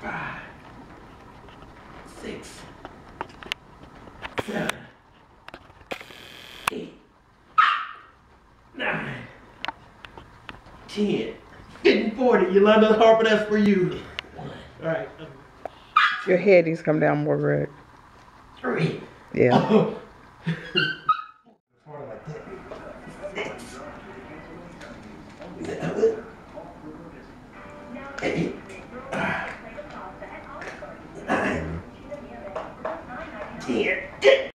five, six, seven, eight, nine, ten. Getting 40. Yolanda Harper, that's for you. One. All right. Your head needs to come down more, Greg. Three. Yeah. Six. Eight. here. Good